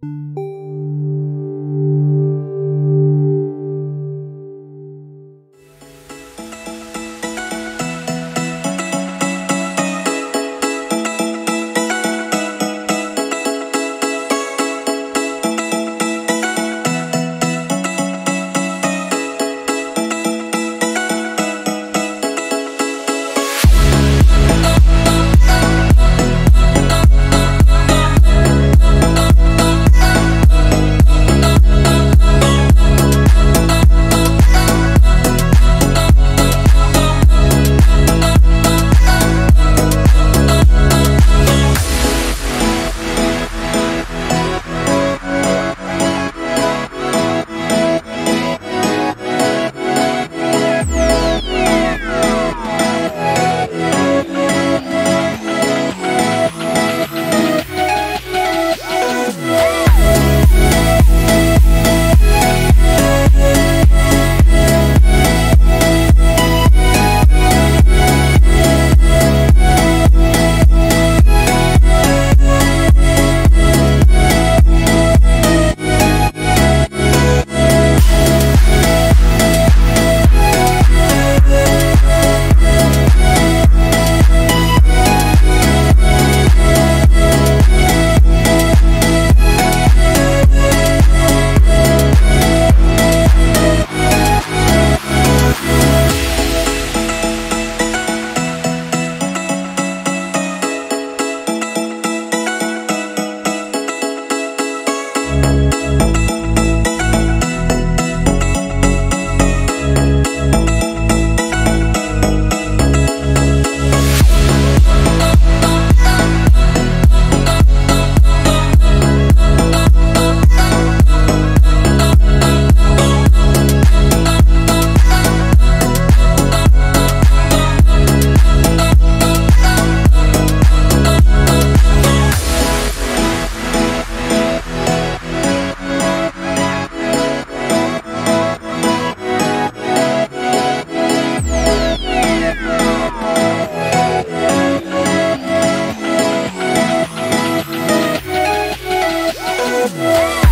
Thank you novo.